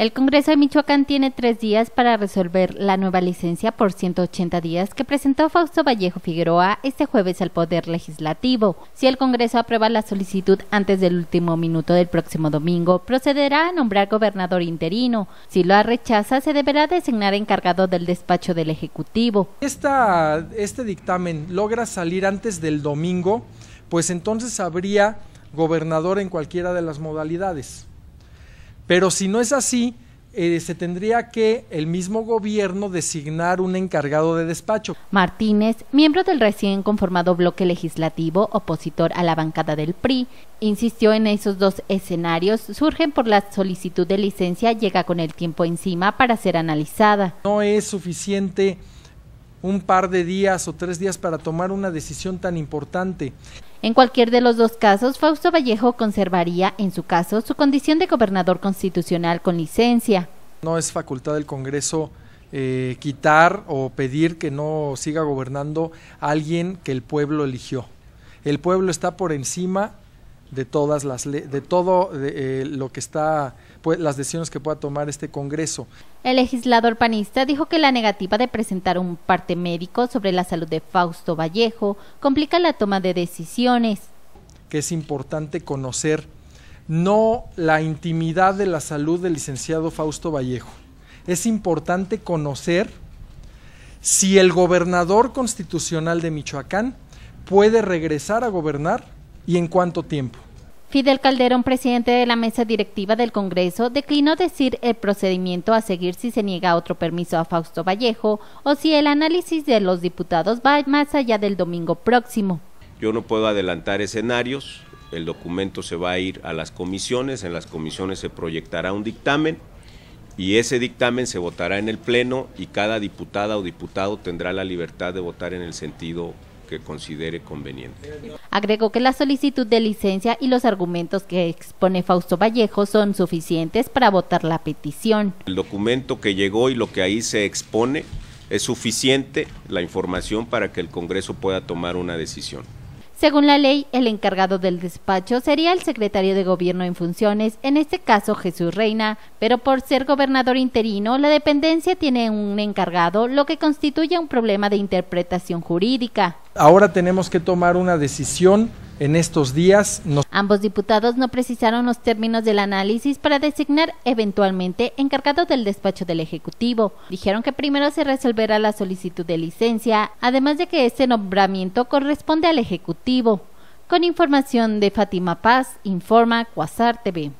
El Congreso de Michoacán tiene tres días para resolver la nueva licencia por 180 días que presentó Fausto Vallejo Figueroa este jueves al Poder Legislativo. Si el Congreso aprueba la solicitud antes del último minuto del próximo domingo, procederá a nombrar gobernador interino. Si lo rechaza, se deberá designar encargado del despacho del Ejecutivo. Esta, este dictamen logra salir antes del domingo, pues entonces habría gobernador en cualquiera de las modalidades. Pero si no es así, eh, se tendría que el mismo gobierno designar un encargado de despacho. Martínez, miembro del recién conformado bloque legislativo opositor a la bancada del PRI, insistió en esos dos escenarios surgen por la solicitud de licencia llega con el tiempo encima para ser analizada. No es suficiente un par de días o tres días para tomar una decisión tan importante. En cualquier de los dos casos, Fausto Vallejo conservaría, en su caso, su condición de gobernador constitucional con licencia. No es facultad del Congreso eh, quitar o pedir que no siga gobernando alguien que el pueblo eligió. El pueblo está por encima de todas las de todo eh, lo que está pues, las decisiones que pueda tomar este Congreso. El legislador panista dijo que la negativa de presentar un parte médico sobre la salud de Fausto Vallejo complica la toma de decisiones. Que es importante conocer no la intimidad de la salud del licenciado Fausto Vallejo. Es importante conocer si el gobernador constitucional de Michoacán puede regresar a gobernar y en cuánto tiempo. Fidel Calderón, presidente de la mesa directiva del Congreso, declinó decir el procedimiento a seguir si se niega otro permiso a Fausto Vallejo o si el análisis de los diputados va más allá del domingo próximo. Yo no puedo adelantar escenarios, el documento se va a ir a las comisiones, en las comisiones se proyectará un dictamen y ese dictamen se votará en el Pleno y cada diputada o diputado tendrá la libertad de votar en el sentido que considere conveniente. Agregó que la solicitud de licencia y los argumentos que expone Fausto Vallejo son suficientes para votar la petición. El documento que llegó y lo que ahí se expone es suficiente la información para que el Congreso pueda tomar una decisión. Según la ley, el encargado del despacho sería el secretario de gobierno en funciones, en este caso Jesús Reina, pero por ser gobernador interino, la dependencia tiene un encargado, lo que constituye un problema de interpretación jurídica. Ahora tenemos que tomar una decisión en estos días. Ambos diputados no precisaron los términos del análisis para designar eventualmente encargado del despacho del Ejecutivo. Dijeron que primero se resolverá la solicitud de licencia, además de que este nombramiento corresponde al Ejecutivo. Con información de Fátima Paz, informa Cuasar TV.